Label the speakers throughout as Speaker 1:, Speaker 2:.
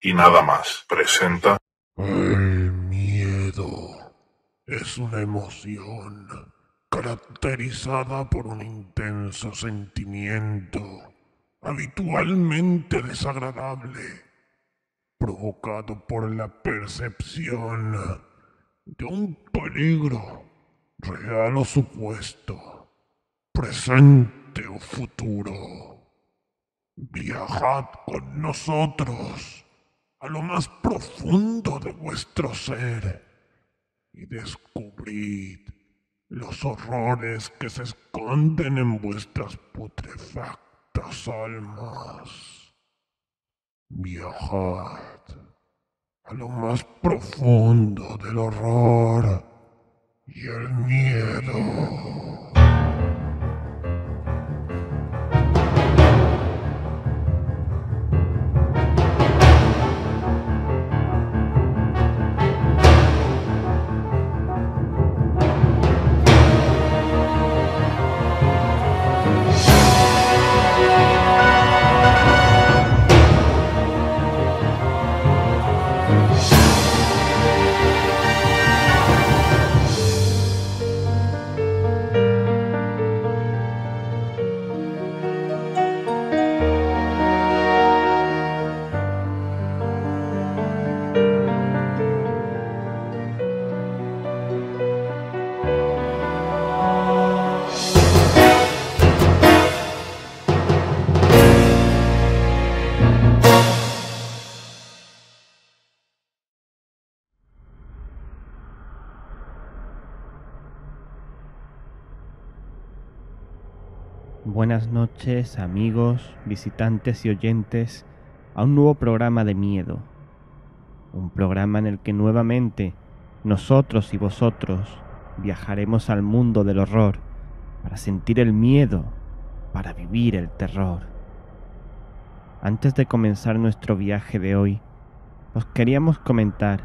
Speaker 1: y nada más. Presenta.
Speaker 2: El miedo es una emoción caracterizada por un intenso sentimiento habitualmente desagradable, provocado por la percepción de un peligro real o supuesto, presente o futuro. Viajad con nosotros a lo más profundo de vuestro ser y descubrid los horrores que se esconden en vuestras putrefactas almas. Viajad a lo más profundo del horror y el miedo.
Speaker 3: Buenas noches amigos, visitantes y oyentes a un nuevo programa de miedo. Un programa en el que nuevamente nosotros y vosotros viajaremos al mundo del horror para sentir el miedo, para vivir el terror. Antes de comenzar nuestro viaje de hoy, os queríamos comentar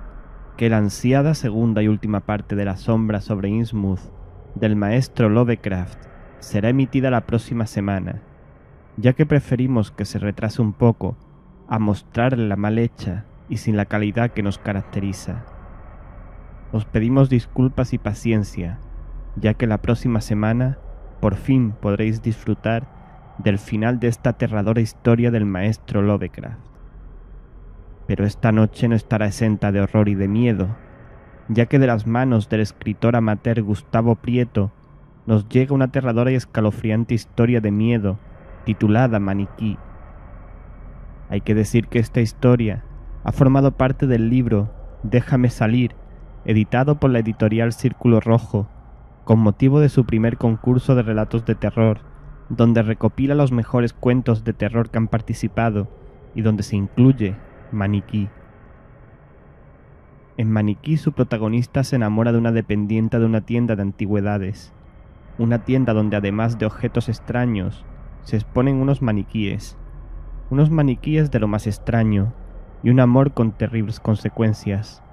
Speaker 3: que la ansiada segunda y última parte de La sombra sobre Innsmouth del maestro Lovecraft será emitida la próxima semana, ya que preferimos que se retrase un poco a mostrarla mal hecha y sin la calidad que nos caracteriza. Os pedimos disculpas y paciencia, ya que la próxima semana por fin podréis disfrutar del final de esta aterradora historia del maestro Lovecraft. Pero esta noche no estará exenta de horror y de miedo, ya que de las manos del escritor amateur Gustavo Prieto nos llega una aterradora y escalofriante historia de miedo titulada Maniquí. Hay que decir que esta historia ha formado parte del libro Déjame salir, editado por la editorial Círculo Rojo, con motivo de su primer concurso de relatos de terror, donde recopila los mejores cuentos de terror que han participado y donde se incluye Maniquí. En Maniquí su protagonista se enamora de una dependiente de una tienda de antigüedades, una tienda donde además de objetos extraños, se exponen unos maniquíes, unos maniquíes de lo más extraño y un amor con terribles consecuencias.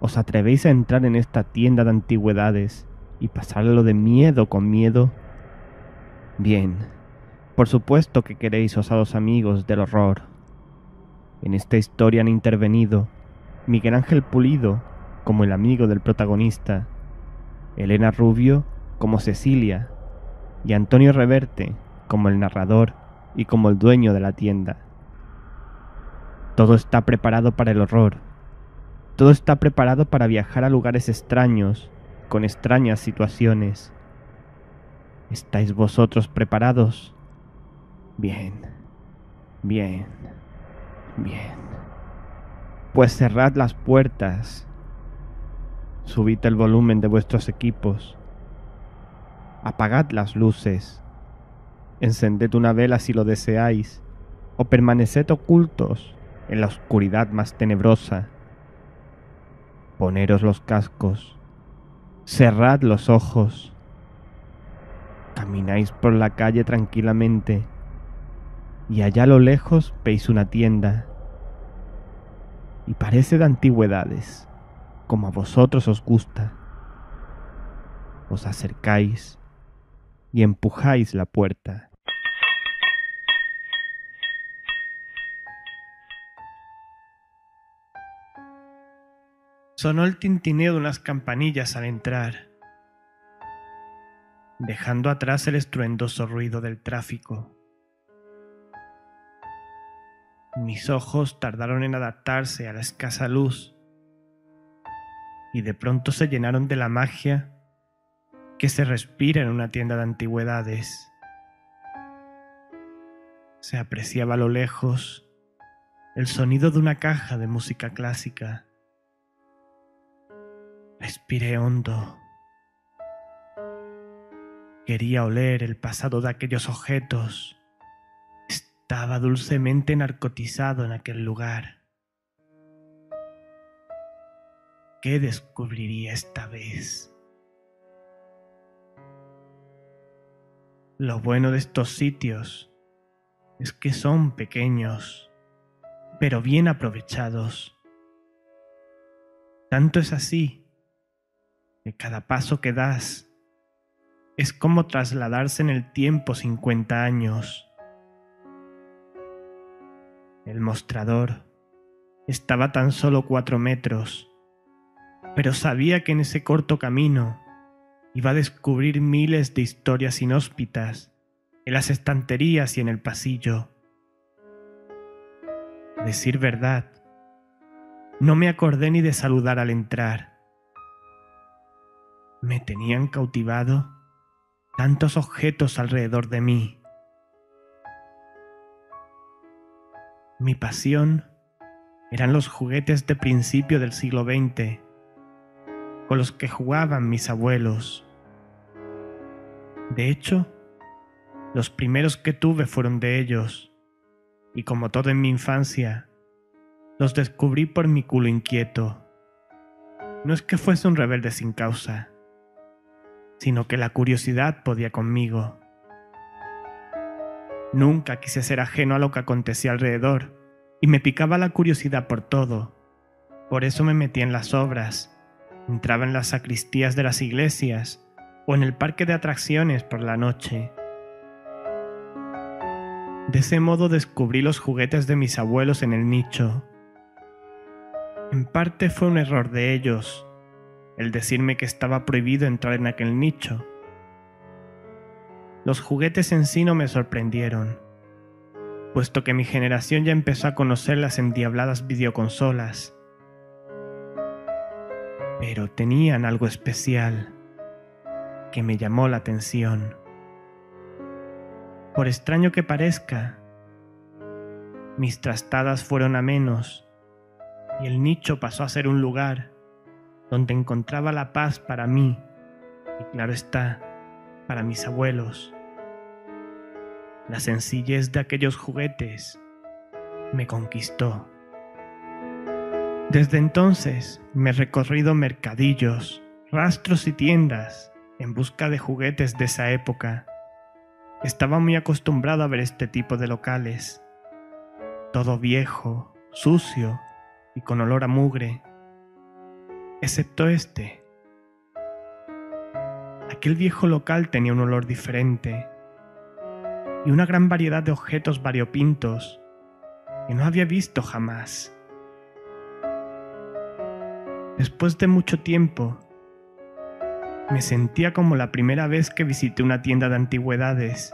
Speaker 3: ¿Os atrevéis a entrar en esta tienda de antigüedades y pasarlo de miedo con miedo? Bien, por supuesto que queréis, osados amigos del horror. En esta historia han intervenido Miguel Ángel Pulido como el amigo del protagonista, Elena Rubio como Cecilia y Antonio Reverte como el narrador y como el dueño de la tienda. Todo está preparado para el horror. Todo está preparado para viajar a lugares extraños, con extrañas situaciones. ¿Estáis vosotros preparados? Bien, bien, bien. Pues cerrad las puertas Subid el volumen de vuestros equipos. Apagad las luces. Encended una vela si lo deseáis, o permaneced ocultos en la oscuridad más tenebrosa. Poneros los cascos. Cerrad los ojos. Camináis por la calle tranquilamente y allá a lo lejos veis una tienda y parece de antigüedades como a vosotros os gusta. Os acercáis y empujáis la puerta. Sonó el tintineo de unas campanillas al entrar, dejando atrás el estruendoso ruido del tráfico. Mis ojos tardaron en adaptarse a la escasa luz y de pronto se llenaron de la magia que se respira en una tienda de antigüedades. Se apreciaba a lo lejos el sonido de una caja de música clásica. Respiré hondo. Quería oler el pasado de aquellos objetos estaba dulcemente narcotizado en aquel lugar. ¿Qué descubriría esta vez? Lo bueno de estos sitios es que son pequeños, pero bien aprovechados. Tanto es así que cada paso que das es como trasladarse en el tiempo 50 años. El mostrador estaba tan solo cuatro metros, pero sabía que en ese corto camino iba a descubrir miles de historias inhóspitas en las estanterías y en el pasillo. Decir verdad, no me acordé ni de saludar al entrar. Me tenían cautivado tantos objetos alrededor de mí. Mi pasión eran los juguetes de principio del siglo XX, con los que jugaban mis abuelos. De hecho, los primeros que tuve fueron de ellos, y como todo en mi infancia, los descubrí por mi culo inquieto. No es que fuese un rebelde sin causa, sino que la curiosidad podía conmigo. Nunca quise ser ajeno a lo que acontecía alrededor y me picaba la curiosidad por todo. Por eso me metí en las obras, entraba en las sacristías de las iglesias o en el parque de atracciones por la noche. De ese modo descubrí los juguetes de mis abuelos en el nicho. En parte fue un error de ellos, el decirme que estaba prohibido entrar en aquel nicho los juguetes en sí no me sorprendieron, puesto que mi generación ya empezó a conocer las endiabladas videoconsolas. Pero tenían algo especial que me llamó la atención. Por extraño que parezca, mis trastadas fueron a menos y el nicho pasó a ser un lugar donde encontraba la paz para mí y claro está, para mis abuelos. La sencillez de aquellos juguetes me conquistó. Desde entonces me he recorrido mercadillos, rastros y tiendas en busca de juguetes de esa época. Estaba muy acostumbrado a ver este tipo de locales. Todo viejo, sucio y con olor a mugre. Excepto este. Aquel viejo local tenía un olor diferente y una gran variedad de objetos variopintos que no había visto jamás. Después de mucho tiempo, me sentía como la primera vez que visité una tienda de antigüedades.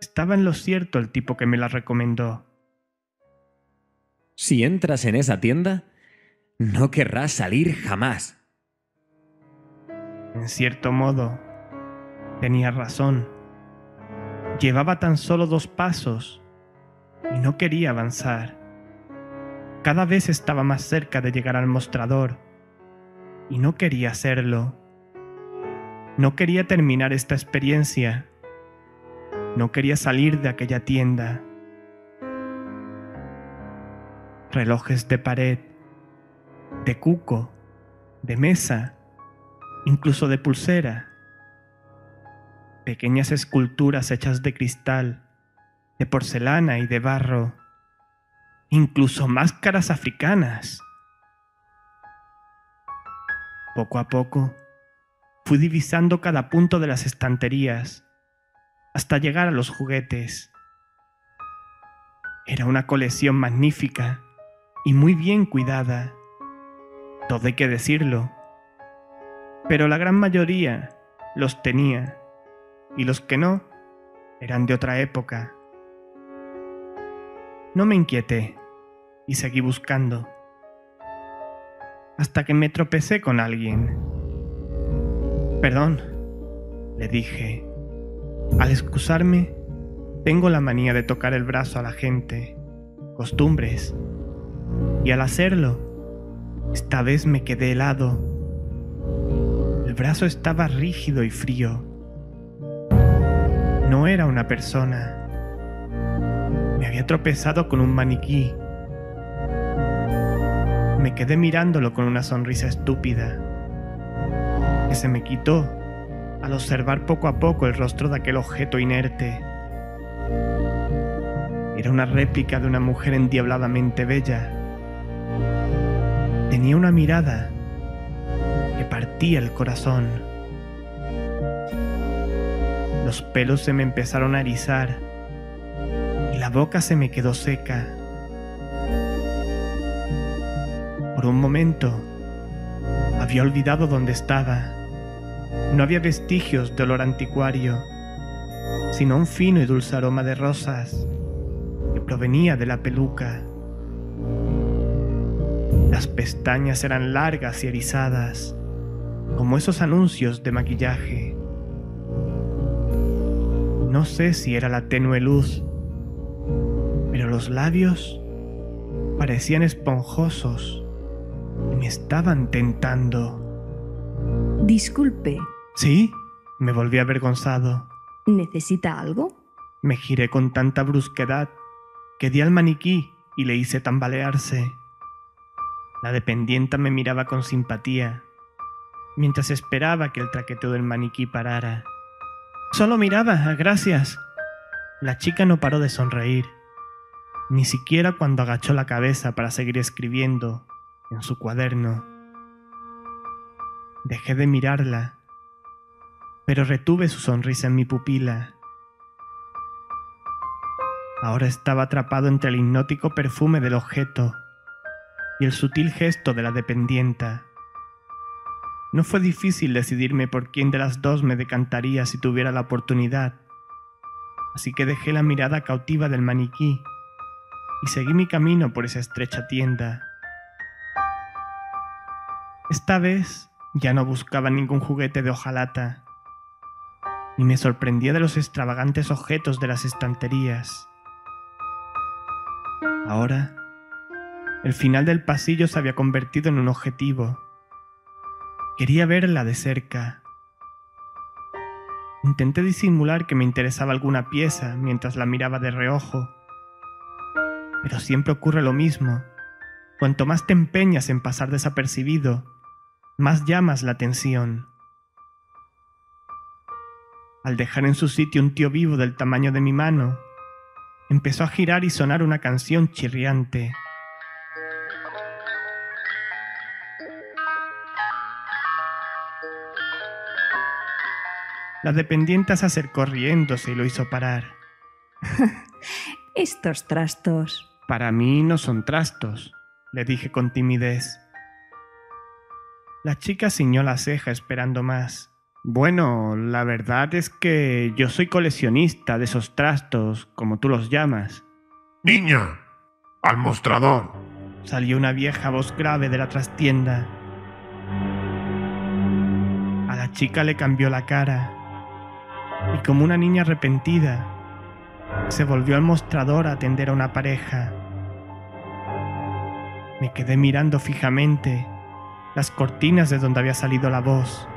Speaker 3: Estaba en lo cierto el tipo que me la recomendó.
Speaker 4: Si entras en esa tienda, no querrás salir jamás.
Speaker 3: En cierto modo, tenía razón. Llevaba tan solo dos pasos y no quería avanzar. Cada vez estaba más cerca de llegar al mostrador y no quería hacerlo. No quería terminar esta experiencia. No quería salir de aquella tienda. Relojes de pared, de cuco, de mesa, incluso de pulsera. Pequeñas esculturas hechas de cristal, de porcelana y de barro. Incluso máscaras africanas. Poco a poco, fui divisando cada punto de las estanterías hasta llegar a los juguetes. Era una colección magnífica y muy bien cuidada. Todo hay que decirlo. Pero la gran mayoría los tenía y los que no eran de otra época. No me inquieté y seguí buscando hasta que me tropecé con alguien. Perdón, le dije. Al excusarme, tengo la manía de tocar el brazo a la gente, costumbres, y al hacerlo, esta vez me quedé helado. El brazo estaba rígido y frío. No era una persona. Me había tropezado con un maniquí. Me quedé mirándolo con una sonrisa estúpida, que se me quitó al observar poco a poco el rostro de aquel objeto inerte. Era una réplica de una mujer endiabladamente bella. Tenía una mirada que partía el corazón. Los pelos se me empezaron a erizar y la boca se me quedó seca. Por un momento había olvidado dónde estaba. No había vestigios de olor anticuario, sino un fino y dulce aroma de rosas que provenía de la peluca. Las pestañas eran largas y erizadas, como esos anuncios de maquillaje. No sé si era la tenue luz, pero los labios parecían esponjosos me estaban tentando.
Speaker 5: Disculpe,
Speaker 3: ¿Sí? Me volví avergonzado.
Speaker 5: ¿necesita algo?
Speaker 3: Me giré con tanta brusquedad que di al maniquí y le hice tambalearse. La dependienta me miraba con simpatía, mientras esperaba que el traqueteo del maniquí parara. Solo miraba, gracias. La chica no paró de sonreír, ni siquiera cuando agachó la cabeza para seguir escribiendo en su cuaderno. Dejé de mirarla, pero retuve su sonrisa en mi pupila. Ahora estaba atrapado entre el hipnótico perfume del objeto y el sutil gesto de la dependienta. No fue difícil decidirme por quién de las dos me decantaría si tuviera la oportunidad, así que dejé la mirada cautiva del maniquí y seguí mi camino por esa estrecha tienda. Esta vez ya no buscaba ningún juguete de hojalata, ni me sorprendía de los extravagantes objetos de las estanterías. Ahora, el final del pasillo se había convertido en un objetivo. Quería verla de cerca. Intenté disimular que me interesaba alguna pieza mientras la miraba de reojo. Pero siempre ocurre lo mismo. Cuanto más te empeñas en pasar desapercibido, más llamas la atención. Al dejar en su sitio un tío vivo del tamaño de mi mano, empezó a girar y sonar una canción chirriante. La dependienta se acercó riéndose y lo hizo parar.
Speaker 5: Estos trastos.
Speaker 3: Para mí no son trastos, le dije con timidez. La chica ciñó la ceja esperando más. Bueno, la verdad es que yo soy coleccionista de esos trastos, como tú los llamas.
Speaker 2: Niña, al mostrador.
Speaker 3: Salió una vieja voz grave de la trastienda. A la chica le cambió la cara y como una niña arrepentida, se volvió al mostrador a atender a una pareja. Me quedé mirando fijamente las cortinas de donde había salido la voz.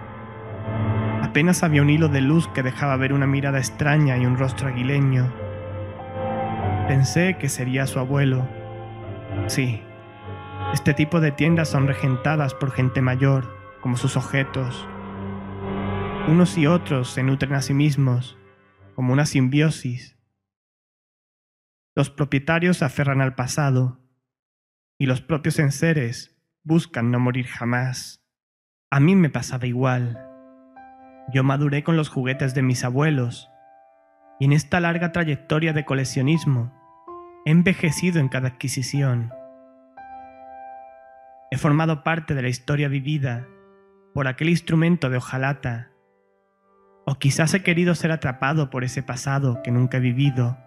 Speaker 3: Apenas había un hilo de luz que dejaba ver una mirada extraña y un rostro aguileño. Pensé que sería su abuelo. Sí, este tipo de tiendas son regentadas por gente mayor, como sus objetos. Unos y otros se nutren a sí mismos, como una simbiosis. Los propietarios se aferran al pasado, y los propios enseres buscan no morir jamás. A mí me pasaba igual. Yo maduré con los juguetes de mis abuelos, y en esta larga trayectoria de coleccionismo He envejecido en cada adquisición. He formado parte de la historia vivida por aquel instrumento de hojalata. O quizás he querido ser atrapado por ese pasado que nunca he vivido.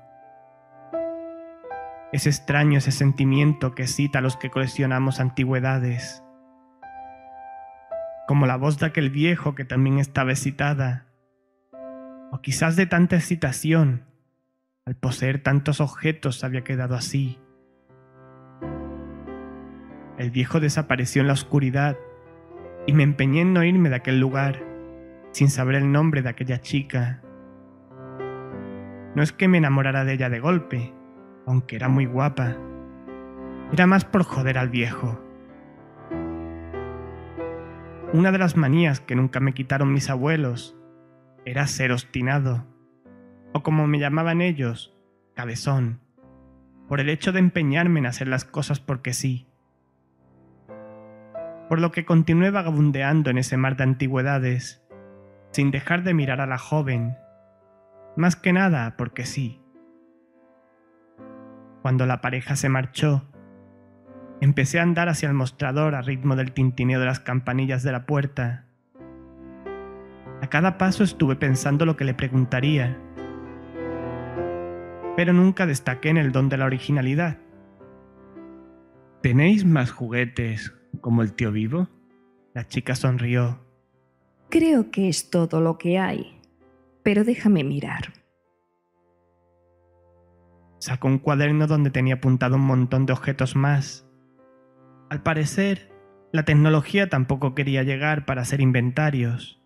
Speaker 3: Es extraño ese sentimiento que cita a los que coleccionamos antigüedades. Como la voz de aquel viejo que también estaba excitada. O quizás de tanta excitación, al poseer tantos objetos había quedado así. El viejo desapareció en la oscuridad y me empeñé en no irme de aquel lugar sin saber el nombre de aquella chica. No es que me enamorara de ella de golpe, aunque era muy guapa. Era más por joder al viejo. Una de las manías que nunca me quitaron mis abuelos era ser obstinado, o como me llamaban ellos, cabezón, por el hecho de empeñarme en hacer las cosas porque sí. Por lo que continué vagabundeando en ese mar de antigüedades, sin dejar de mirar a la joven, más que nada porque sí. Cuando la pareja se marchó, empecé a andar hacia el mostrador a ritmo del tintineo de las campanillas de la puerta. A cada paso estuve pensando lo que le preguntaría, pero nunca destaqué en el don de la originalidad. ¿Tenéis más juguetes como el tío vivo? La chica sonrió.
Speaker 5: Creo que es todo lo que hay, pero déjame mirar.
Speaker 3: Sacó un cuaderno donde tenía apuntado un montón de objetos más. Al parecer, la tecnología tampoco quería llegar para hacer inventarios.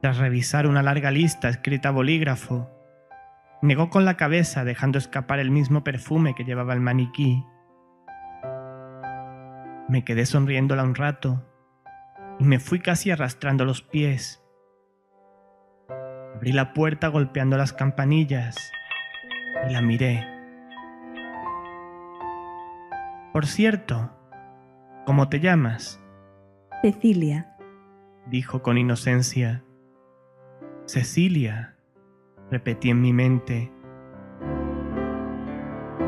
Speaker 3: Tras revisar una larga lista escrita a bolígrafo, negó con la cabeza dejando escapar el mismo perfume que llevaba el maniquí. Me quedé sonriéndola un rato y me fui casi arrastrando los pies. Abrí la puerta golpeando las campanillas y la miré. Por cierto, ¿cómo te llamas?
Speaker 5: Cecilia,
Speaker 3: dijo con inocencia. Cecilia, repetí en mi mente.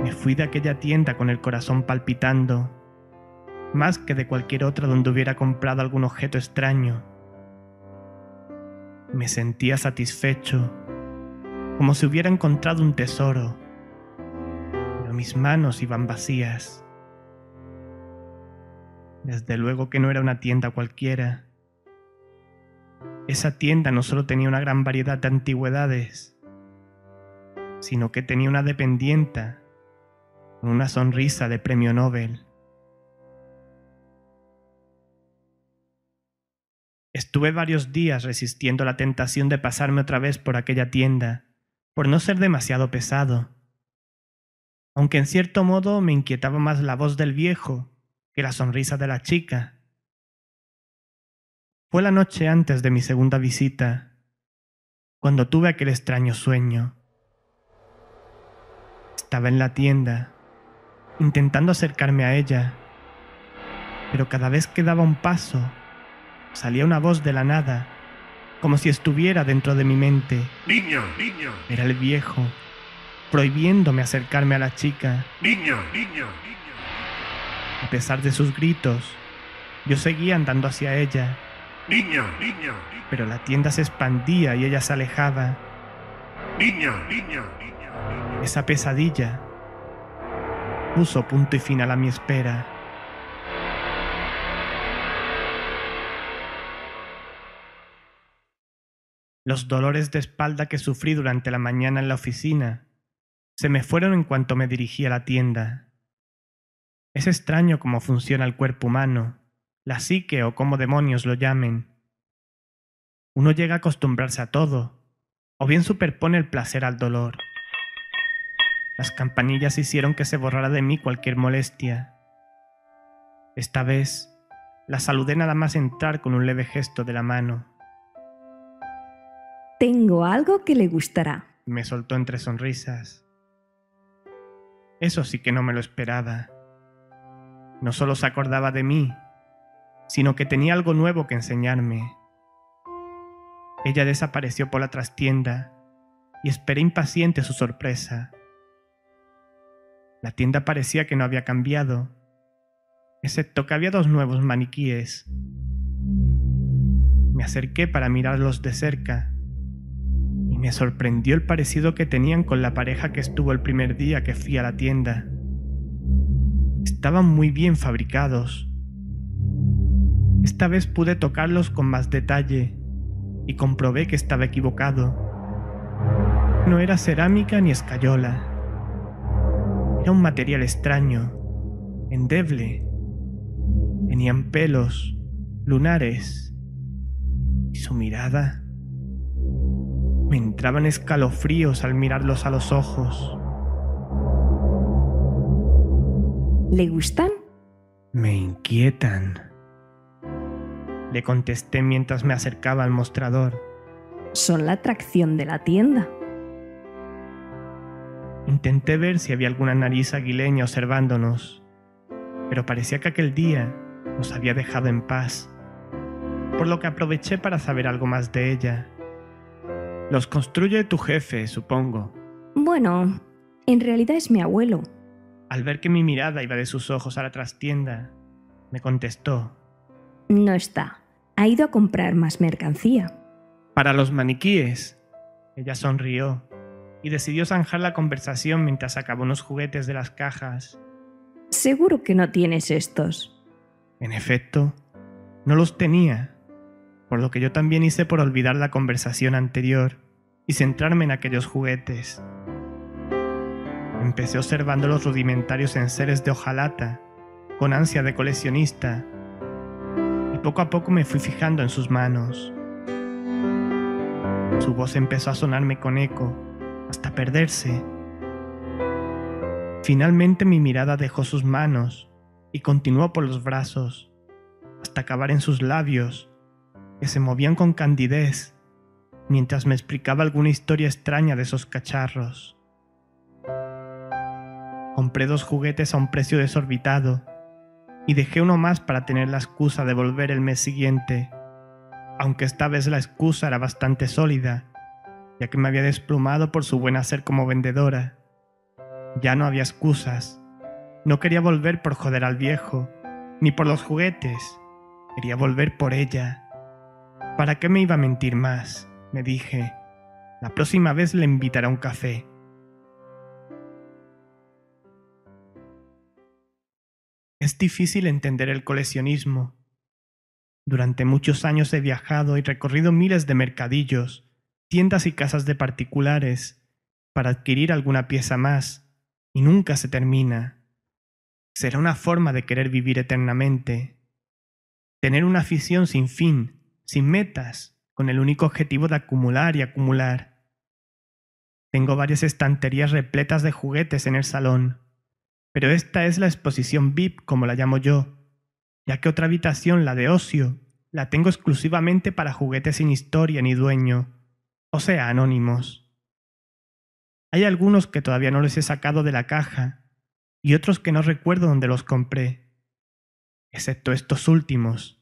Speaker 3: Me fui de aquella tienda con el corazón palpitando más que de cualquier otra donde hubiera comprado algún objeto extraño. Me sentía satisfecho, como si hubiera encontrado un tesoro, pero mis manos iban vacías. Desde luego que no era una tienda cualquiera. Esa tienda no solo tenía una gran variedad de antigüedades, sino que tenía una dependienta con una sonrisa de premio Nobel. Estuve varios días resistiendo la tentación de pasarme otra vez por aquella tienda, por no ser demasiado pesado. Aunque en cierto modo me inquietaba más la voz del viejo que la sonrisa de la chica. Fue la noche antes de mi segunda visita, cuando tuve aquel extraño sueño. Estaba en la tienda, intentando acercarme a ella, pero cada vez que daba un paso, salía una voz de la nada, como si estuviera dentro de mi mente.
Speaker 2: Niña, niña.
Speaker 3: Era el viejo, prohibiéndome acercarme a la chica.
Speaker 2: Niña, niña.
Speaker 3: A pesar de sus gritos, yo seguía andando hacia ella.
Speaker 2: Niña, niña.
Speaker 3: Pero la tienda se expandía y ella se alejaba.
Speaker 2: Niña, niña.
Speaker 3: Esa pesadilla puso punto y final a mi espera. Los dolores de espalda que sufrí durante la mañana en la oficina se me fueron en cuanto me dirigí a la tienda. Es extraño cómo funciona el cuerpo humano, la psique o como demonios lo llamen. Uno llega a acostumbrarse a todo, o bien superpone el placer al dolor. Las campanillas hicieron que se borrara de mí cualquier molestia. Esta vez la saludé nada más entrar con un leve gesto de la mano.
Speaker 5: Tengo algo que le gustará.
Speaker 3: Me soltó entre sonrisas. Eso sí que no me lo esperaba. No solo se acordaba de mí, sino que tenía algo nuevo que enseñarme. Ella desapareció por la trastienda y esperé impaciente su sorpresa. La tienda parecía que no había cambiado, excepto que había dos nuevos maniquíes. Me acerqué para mirarlos de cerca me sorprendió el parecido que tenían con la pareja que estuvo el primer día que fui a la tienda. Estaban muy bien fabricados. Esta vez pude tocarlos con más detalle y comprobé que estaba equivocado. No era cerámica ni escayola. Era un material extraño, endeble. Tenían pelos, lunares. Y su mirada. Me entraban escalofríos al mirarlos a los ojos.
Speaker 5: ¿Le gustan?
Speaker 3: Me inquietan. Le contesté mientras me acercaba al mostrador.
Speaker 5: Son la atracción de la tienda.
Speaker 3: Intenté ver si había alguna nariz aguileña observándonos, pero parecía que aquel día nos había dejado en paz, por lo que aproveché para saber algo más de ella. Los construye tu jefe, supongo.
Speaker 5: Bueno, en realidad es mi abuelo.
Speaker 3: Al ver que mi mirada iba de sus ojos a la trastienda, me contestó.
Speaker 5: No está. Ha ido a comprar más mercancía.
Speaker 3: Para los maniquíes. Ella sonrió y decidió zanjar la conversación mientras sacaba unos juguetes de las cajas.
Speaker 5: Seguro que no tienes estos.
Speaker 3: En efecto, no los tenía, por lo que yo también hice por olvidar la conversación anterior y centrarme en aquellos juguetes. Empecé observando los rudimentarios enseres de hojalata, con ansia de coleccionista, y poco a poco me fui fijando en sus manos. Su voz empezó a sonarme con eco, hasta perderse. Finalmente mi mirada dejó sus manos y continuó por los brazos, hasta acabar en sus labios, que se movían con candidez, mientras me explicaba alguna historia extraña de esos cacharros. Compré dos juguetes a un precio desorbitado y dejé uno más para tener la excusa de volver el mes siguiente, aunque esta vez la excusa era bastante sólida, ya que me había desplumado por su buen hacer como vendedora. Ya no había excusas. No quería volver por joder al viejo, ni por los juguetes. Quería volver por ella. ¿Para qué me iba a mentir más? me dije. La próxima vez le invitaré a un café. Es difícil entender el coleccionismo. Durante muchos años he viajado y recorrido miles de mercadillos, tiendas y casas de particulares para adquirir alguna pieza más, y nunca se termina. Será una forma de querer vivir eternamente. Tener una afición sin fin, sin metas, con el único objetivo de acumular y acumular. Tengo varias estanterías repletas de juguetes en el salón, pero esta es la exposición VIP, como la llamo yo, ya que otra habitación, la de ocio, la tengo exclusivamente para juguetes sin historia ni dueño, o sea, anónimos. Hay algunos que todavía no les he sacado de la caja y otros que no recuerdo dónde los compré, excepto estos últimos,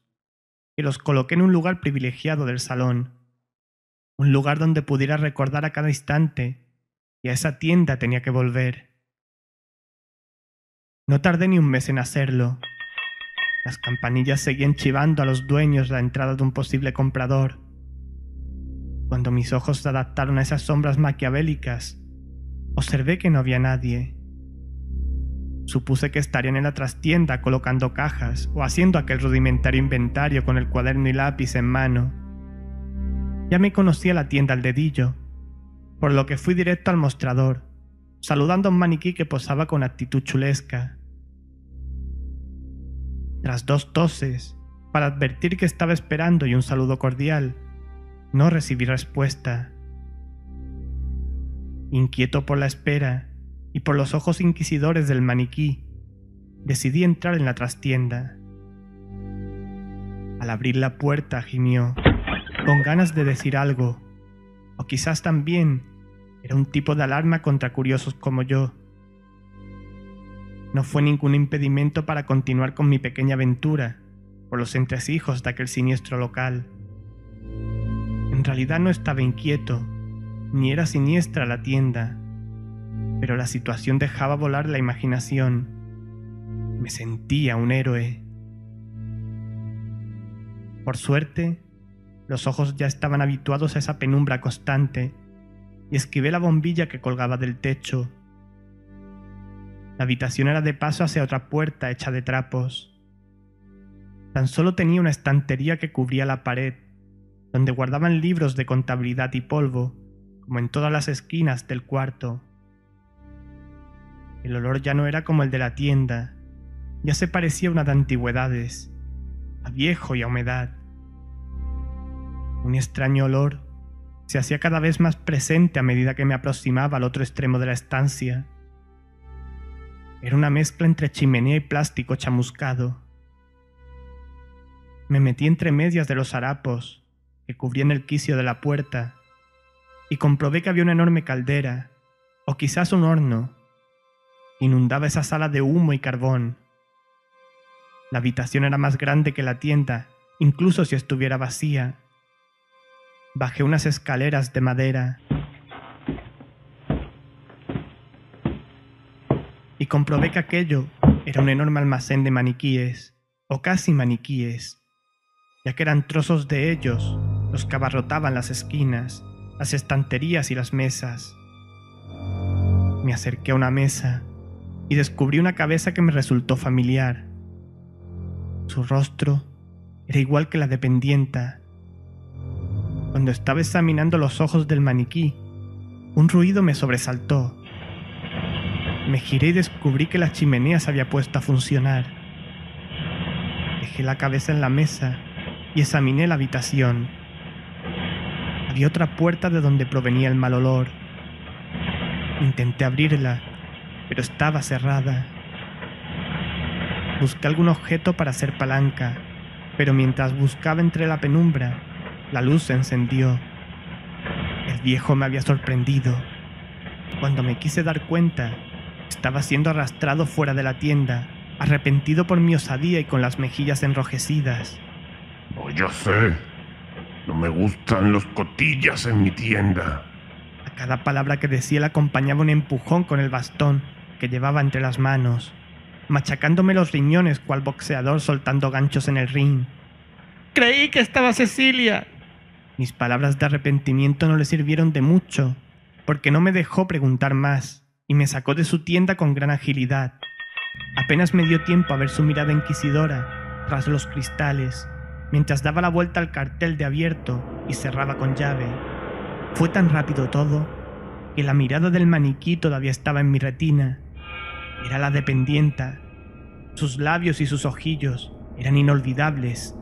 Speaker 3: que los coloqué en un lugar privilegiado del salón, un lugar donde pudiera recordar a cada instante y a esa tienda tenía que volver. No tardé ni un mes en hacerlo. Las campanillas seguían chivando a los dueños la entrada de un posible comprador. Cuando mis ojos se adaptaron a esas sombras maquiavélicas, observé que no había nadie. Supuse que estarían en la trastienda colocando cajas o haciendo aquel rudimentario inventario con el cuaderno y lápiz en mano. Ya me conocía la tienda al dedillo, por lo que fui directo al mostrador, saludando a un maniquí que posaba con actitud chulesca. Tras dos toses, para advertir que estaba esperando y un saludo cordial, no recibí respuesta. Inquieto por la espera y por los ojos inquisidores del maniquí, decidí entrar en la trastienda. Al abrir la puerta gimió, con ganas de decir algo, o quizás también era un tipo de alarma contra curiosos como yo. No fue ningún impedimento para continuar con mi pequeña aventura por los entresijos de aquel siniestro local. En realidad no estaba inquieto, ni era siniestra la tienda. Pero la situación dejaba volar la imaginación. Me sentía un héroe. Por suerte, los ojos ya estaban habituados a esa penumbra constante y esquivé la bombilla que colgaba del techo. La habitación era de paso hacia otra puerta hecha de trapos. Tan solo tenía una estantería que cubría la pared, donde guardaban libros de contabilidad y polvo, como en todas las esquinas del cuarto. El olor ya no era como el de la tienda, ya se parecía a una de antigüedades, a viejo y a humedad. Un extraño olor se hacía cada vez más presente a medida que me aproximaba al otro extremo de la estancia. Era una mezcla entre chimenea y plástico chamuscado. Me metí entre medias de los harapos que cubrían el quicio de la puerta y comprobé que había una enorme caldera, o quizás un horno. Inundaba esa sala de humo y carbón. La habitación era más grande que la tienda, incluso si estuviera vacía. Bajé unas escaleras de madera y comprobé que aquello era un enorme almacén de maniquíes, o casi maniquíes, ya que eran trozos de ellos los que abarrotaban las esquinas, las estanterías y las mesas. Me acerqué a una mesa y descubrí una cabeza que me resultó familiar. Su rostro era igual que la dependienta. Cuando estaba examinando los ojos del maniquí, un ruido me sobresaltó. Me giré y descubrí que la chimenea se había puesto a funcionar. Dejé la cabeza en la mesa y examiné la habitación. Había otra puerta de donde provenía el mal olor. Intenté abrirla, pero estaba cerrada. Busqué algún objeto para hacer palanca, pero mientras buscaba entre la penumbra, la luz se encendió. El viejo me había sorprendido. Cuando me quise dar cuenta, estaba siendo arrastrado fuera de la tienda, arrepentido por mi osadía y con las mejillas enrojecidas.
Speaker 2: Oh, yo sé. No me gustan los cotillas en mi tienda.
Speaker 3: A cada palabra que decía le acompañaba un empujón con el bastón que llevaba entre las manos, machacándome los riñones cual boxeador soltando ganchos en el ring. Creí que estaba Cecilia. Mis palabras de arrepentimiento no le sirvieron de mucho, porque no me dejó preguntar más y me sacó de su tienda con gran agilidad. Apenas me dio tiempo a ver su mirada inquisidora tras los cristales, mientras daba la vuelta al cartel de abierto y cerraba con llave. Fue tan rápido todo que la mirada del maniquí todavía estaba en mi retina. Era la dependienta. Sus labios y sus ojillos eran inolvidables.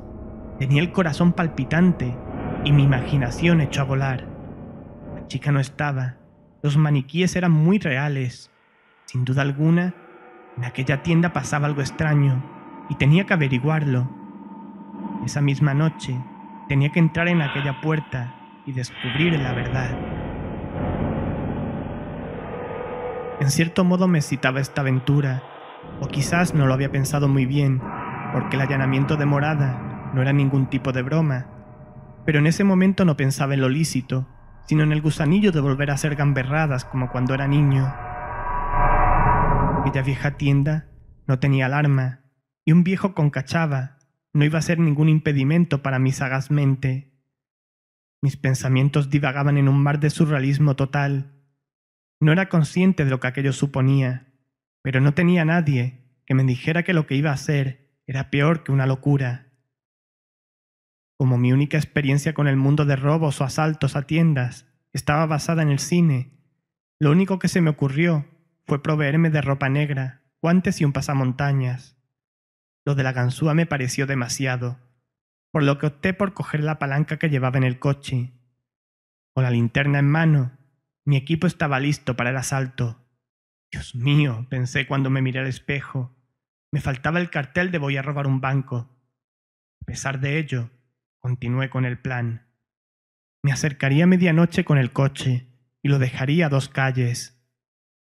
Speaker 3: Tenía el corazón palpitante y mi imaginación echó a volar. La chica no estaba. Los maniquíes eran muy reales. Sin duda alguna, en aquella tienda pasaba algo extraño y tenía que averiguarlo. Esa misma noche tenía que entrar en aquella puerta y descubrir la verdad. En cierto modo me excitaba esta aventura, o quizás no lo había pensado muy bien, porque el allanamiento de morada no era ningún tipo de broma, pero en ese momento no pensaba en lo lícito, sino en el gusanillo de volver a hacer gamberradas como cuando era niño. Aquella vieja tienda no tenía alarma, y un viejo con cachava no iba a ser ningún impedimento para mi sagaz mente. Mis pensamientos divagaban en un mar de surrealismo total. No era consciente de lo que aquello suponía, pero no tenía nadie que me dijera que lo que iba a hacer era peor que una locura. Como mi única experiencia con el mundo de robos o asaltos a tiendas estaba basada en el cine, lo único que se me ocurrió fue proveerme de ropa negra, guantes y un pasamontañas. Lo de la ganzúa me pareció demasiado, por lo que opté por coger la palanca que llevaba en el coche. Con la linterna en mano, mi equipo estaba listo para el asalto. Dios mío, pensé cuando me miré al espejo. Me faltaba el cartel de voy a robar un banco. A pesar de ello, continué con el plan. Me acercaría a medianoche con el coche y lo dejaría a dos calles.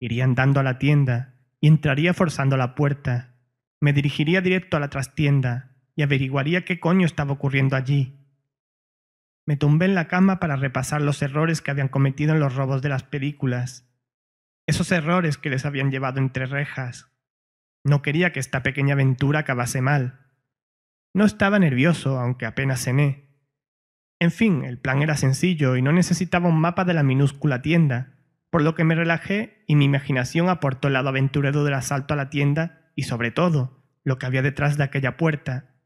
Speaker 3: Iría andando a la tienda y entraría forzando la puerta. Me dirigiría directo a la trastienda y averiguaría qué coño estaba ocurriendo allí. Me tumbé en la cama para repasar los errores que habían cometido en los robos de las películas. Esos errores que les habían llevado entre rejas. No quería que esta pequeña aventura acabase mal. No estaba nervioso, aunque apenas cené. En fin, el plan era sencillo y no necesitaba un mapa de la minúscula tienda, por lo que me relajé y mi imaginación aportó el lado aventurero del asalto a la tienda y sobre todo, lo que había detrás de aquella puerta.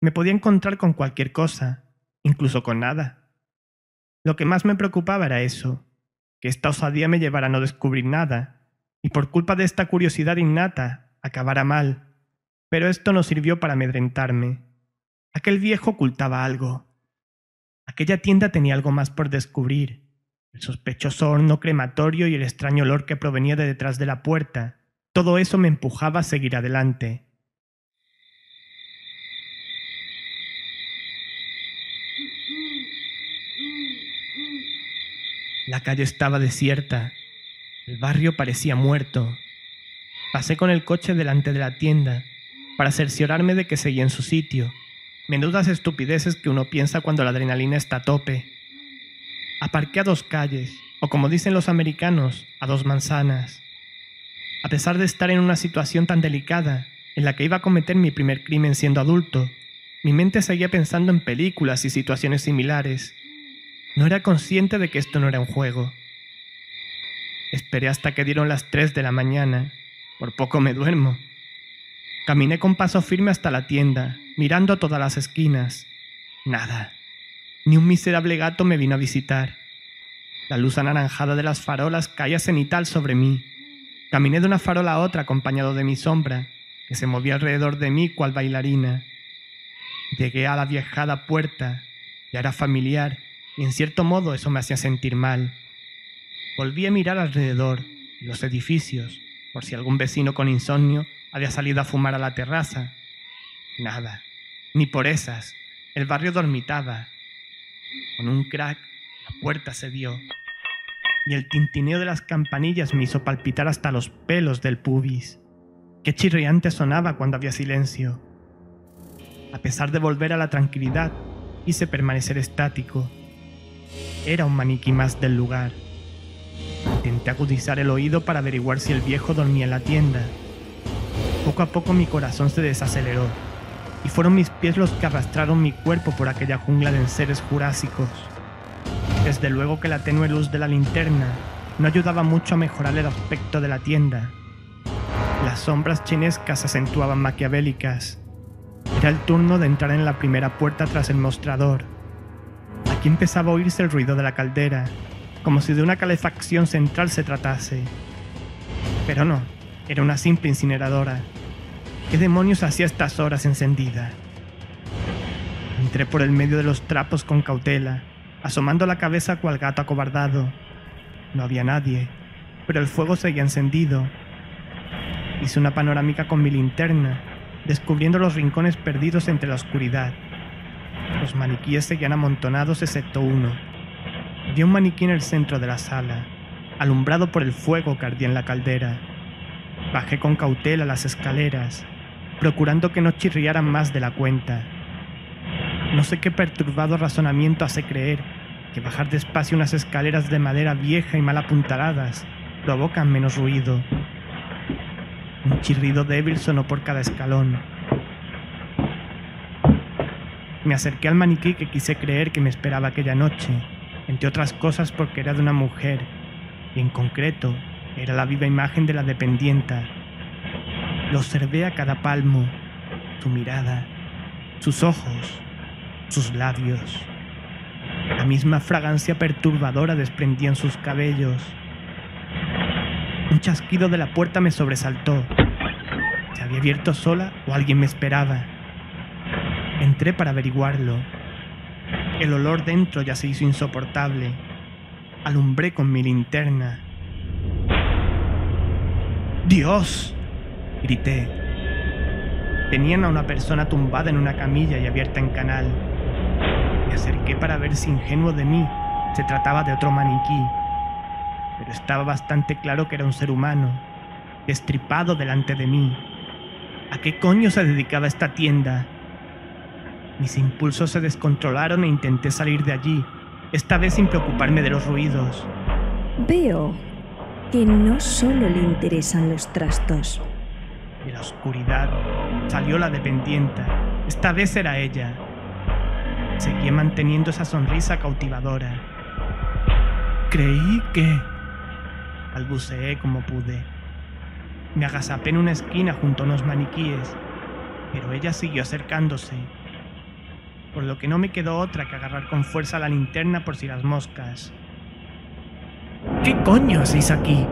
Speaker 3: Me podía encontrar con cualquier cosa, incluso con nada. Lo que más me preocupaba era eso, que esta osadía me llevara a no descubrir nada, y por culpa de esta curiosidad innata, acabara mal. Pero esto no sirvió para amedrentarme. Aquel viejo ocultaba algo. Aquella tienda tenía algo más por descubrir. El sospechoso horno crematorio y el extraño olor que provenía de detrás de la puerta. Todo eso me empujaba a seguir adelante. La calle estaba desierta. El barrio parecía muerto. Pasé con el coche delante de la tienda para cerciorarme de que seguía en su sitio. Menudas estupideces que uno piensa cuando la adrenalina está a tope. Aparqué a dos calles, o como dicen los americanos, a dos manzanas. A pesar de estar en una situación tan delicada, en la que iba a cometer mi primer crimen siendo adulto, mi mente seguía pensando en películas y situaciones similares. No era consciente de que esto no era un juego. Esperé hasta que dieron las tres de la mañana. Por poco me duermo. Caminé con paso firme hasta la tienda, mirando todas las esquinas. Nada. Ni un miserable gato me vino a visitar. La luz anaranjada de las farolas caía cenital sobre mí. Caminé de una farola a otra acompañado de mi sombra, que se movía alrededor de mí cual bailarina. Llegué a la viejada puerta, ya era familiar, y en cierto modo eso me hacía sentir mal. Volví a mirar alrededor, los edificios, por si algún vecino con insomnio había salido a fumar a la terraza. Nada, ni por esas. El barrio dormitaba. Con un crack, la puerta se dio. Y el tintineo de las campanillas me hizo palpitar hasta los pelos del pubis. Qué chirriante sonaba cuando había silencio. A pesar de volver a la tranquilidad, hice permanecer estático. Era un maniquí más del lugar. Intenté agudizar el oído para averiguar si el viejo dormía en la tienda. Poco a poco mi corazón se desaceleró y fueron mis pies los que arrastraron mi cuerpo por aquella jungla de enseres jurásicos. Desde luego que la tenue luz de la linterna no ayudaba mucho a mejorar el aspecto de la tienda. Las sombras chinescas acentuaban maquiavélicas. Era el turno de entrar en la primera puerta tras el mostrador. Aquí empezaba a oírse el ruido de la caldera, como si de una calefacción central se tratase. Pero no, era una simple incineradora. ¿Qué demonios hacía estas horas encendida? Entré por el medio de los trapos con cautela, asomando la cabeza cual gato acobardado. No había nadie, pero el fuego seguía encendido. Hice una panorámica con mi linterna, descubriendo los rincones perdidos entre la oscuridad. Los maniquíes seguían amontonados excepto uno. Vi un maniquí en el centro de la sala, alumbrado por el fuego que ardía en la caldera. Bajé con cautela las escaleras, procurando que no chirriaran más de la cuenta. No sé qué perturbado razonamiento hace creer que bajar despacio unas escaleras de madera vieja y mal apuntaladas provocan menos ruido. Un chirrido débil sonó por cada escalón. Me acerqué al maniquí que quise creer que me esperaba aquella noche, entre otras cosas porque era de una mujer, y en concreto era la viva imagen de la dependienta. Lo observé a cada palmo, su mirada, sus ojos, sus labios. La misma fragancia perturbadora desprendían sus cabellos. Un chasquido de la puerta me sobresaltó. ¿Se había abierto sola o alguien me esperaba? Entré para averiguarlo. El olor dentro ya se hizo insoportable. Alumbré con mi linterna. ¡Dios! grité. Tenían a una persona tumbada en una camilla y abierta en canal. Me acerqué para ver si ingenuo de mí se trataba de otro maniquí, pero estaba bastante claro que era un ser humano, destripado delante de mí. ¿A qué coño se dedicaba esta tienda? Mis impulsos se descontrolaron e intenté salir de allí, esta vez sin preocuparme de los ruidos.
Speaker 5: Veo que no solo le interesan los trastos.
Speaker 3: De la oscuridad salió la dependienta. Esta vez era ella. Seguía manteniendo esa sonrisa cautivadora. Creí que... balbuceé como pude. Me agazapé en una esquina junto a unos maniquíes, pero ella siguió acercándose, por lo que no me quedó otra que agarrar con fuerza la linterna por si las moscas. ¿Qué coño hacéis aquí?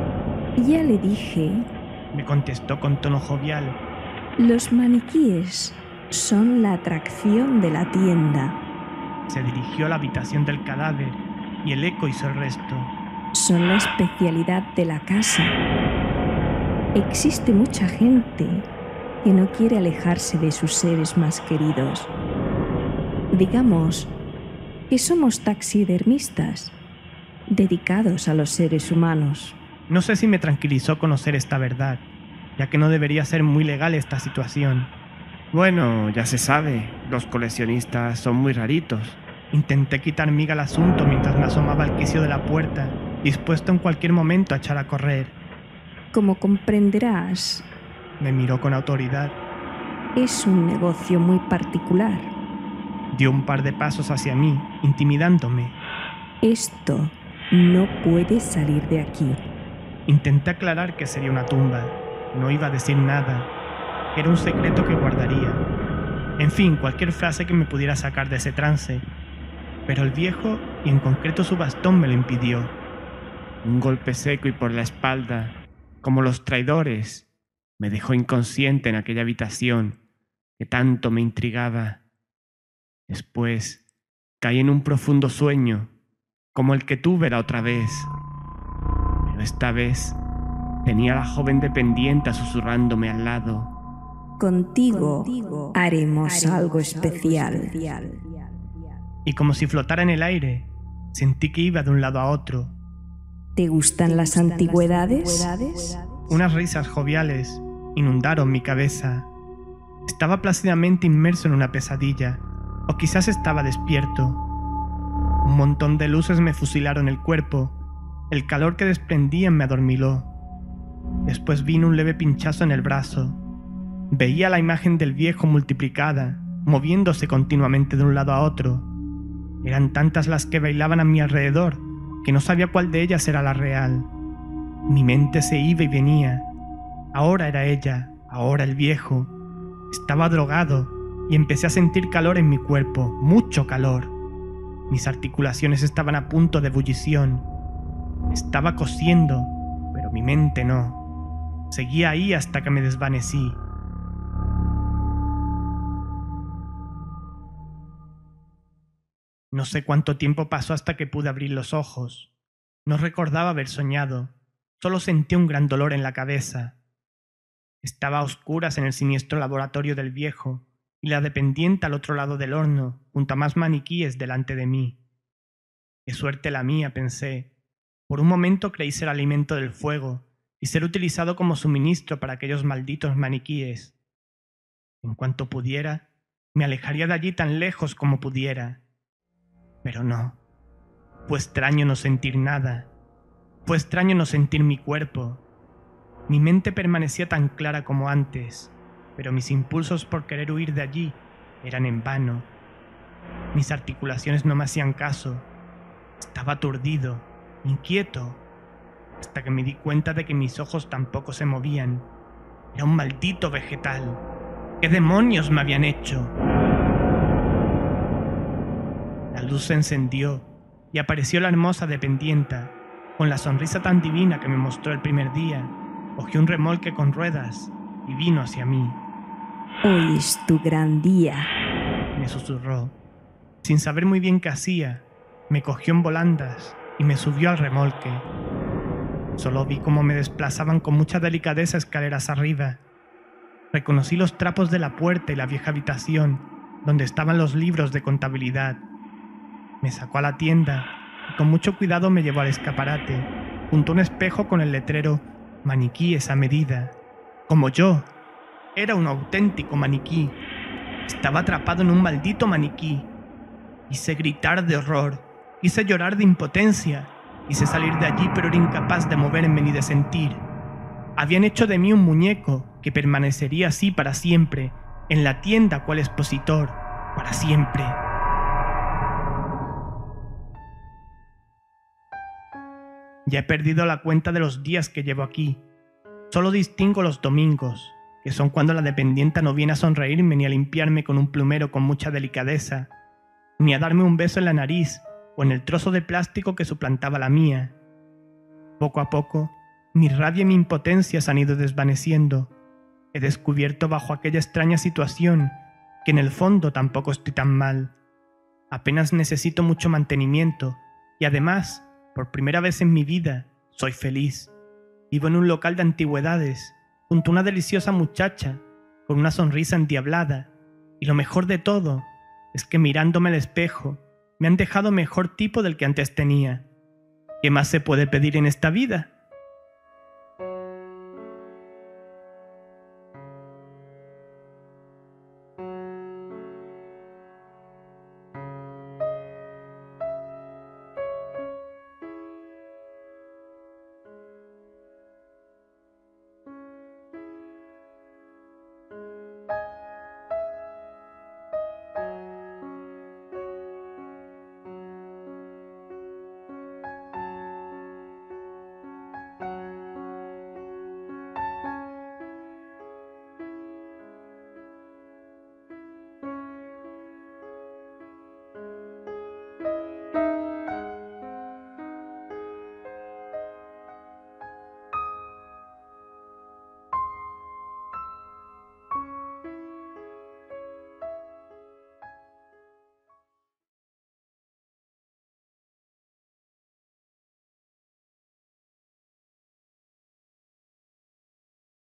Speaker 5: Ya le dije,
Speaker 3: me contestó con tono jovial.
Speaker 5: los maniquíes son la atracción de la tienda.
Speaker 3: Se dirigió a la habitación del cadáver y el eco hizo el resto.
Speaker 5: Son la especialidad de la casa. Existe mucha gente que no quiere alejarse de sus seres más queridos. Digamos que somos taxidermistas, dedicados a los seres humanos.
Speaker 3: No sé si me tranquilizó conocer esta verdad, ya que no debería ser muy legal esta situación. Bueno, ya se sabe, los coleccionistas son muy raritos. Intenté quitar miga al asunto mientras me asomaba al quicio de la puerta, dispuesto en cualquier momento a echar a correr.
Speaker 5: Como comprenderás,
Speaker 3: Me miró con autoridad,
Speaker 5: es un negocio muy particular.
Speaker 3: Dio un par de pasos hacia mí, intimidándome.
Speaker 5: Esto no puede salir de aquí.
Speaker 3: Intenté aclarar que sería una tumba. No iba a decir nada. Era un secreto que guardaría. En fin, cualquier frase que me pudiera sacar de ese trance. Pero el viejo, y en concreto su bastón, me lo impidió. Un golpe seco y por la espalda, como los traidores, me dejó inconsciente en aquella habitación que tanto me intrigaba. Después caí en un profundo sueño, como el que tuve la otra vez. Pero esta vez tenía a la joven dependiente susurrándome al lado.
Speaker 5: Contigo haremos algo especial.
Speaker 3: Y como si flotara en el aire, sentí que iba de un lado a otro.
Speaker 5: ¿Te gustan las antigüedades?
Speaker 3: Unas risas joviales inundaron mi cabeza. Estaba plácidamente inmerso en una pesadilla, o quizás estaba despierto. Un montón de luces me fusilaron el cuerpo. El calor que desprendían me adormiló. Después vino un leve pinchazo en el brazo. Veía la imagen del viejo multiplicada, moviéndose continuamente de un lado a otro. Eran tantas las que bailaban a mi alrededor que no sabía cuál de ellas era la real. Mi mente se iba y venía. Ahora era ella, ahora el viejo. Estaba drogado y empecé a sentir calor en mi cuerpo, mucho calor. Mis articulaciones estaban a punto de ebullición. Estaba cosiendo, pero mi mente no. Seguía ahí hasta que me desvanecí. No sé cuánto tiempo pasó hasta que pude abrir los ojos. No recordaba haber soñado, solo sentí un gran dolor en la cabeza. Estaba a oscuras en el siniestro laboratorio del viejo y la dependiente al otro lado del horno, junto a más maniquíes delante de mí. Qué suerte la mía, pensé. Por un momento creí ser alimento del fuego y ser utilizado como suministro para aquellos malditos maniquíes. En cuanto pudiera, me alejaría de allí tan lejos como pudiera. Pero no. Fue extraño no sentir nada. Fue extraño no sentir mi cuerpo. Mi mente permanecía tan clara como antes, pero mis impulsos por querer huir de allí eran en vano. Mis articulaciones no me hacían caso. Estaba aturdido, inquieto, hasta que me di cuenta de que mis ojos tampoco se movían. Era un maldito vegetal. ¿Qué demonios me habían hecho? La luz se encendió y apareció la hermosa dependienta, con la sonrisa tan divina que me mostró el primer día. Cogió un remolque con ruedas y vino hacia mí.
Speaker 5: Hoy es tu gran día.
Speaker 3: Me susurró. Sin saber muy bien qué hacía, me cogió en volandas y me subió al remolque. Solo vi cómo me desplazaban con mucha delicadeza escaleras arriba. Reconocí los trapos de la puerta y la vieja habitación donde estaban los libros de contabilidad. Me sacó a la tienda y con mucho cuidado me llevó al escaparate, junto a un espejo con el letrero maniquíes a medida. Como yo, era un auténtico maniquí. Estaba atrapado en un maldito maniquí. Hice gritar de horror, hice llorar de impotencia Quise salir de allí, pero era incapaz de moverme ni de sentir. Habían hecho de mí un muñeco que permanecería así para siempre, en la tienda cual expositor, para siempre. Ya he perdido la cuenta de los días que llevo aquí. Solo distingo los domingos, que son cuando la dependienta no viene a sonreírme ni a limpiarme con un plumero con mucha delicadeza, ni a darme un beso en la nariz o en el trozo de plástico que suplantaba la mía. Poco a poco, mi rabia y mi impotencia se han ido desvaneciendo. He descubierto bajo aquella extraña situación que en el fondo tampoco estoy tan mal. Apenas necesito mucho mantenimiento y además, por primera vez en mi vida, soy feliz. Vivo en un local de antigüedades, junto a una deliciosa muchacha, con una sonrisa endiablada, y lo mejor de todo es que mirándome al espejo, me han dejado mejor tipo del que antes tenía. ¿Qué más se puede pedir en esta vida?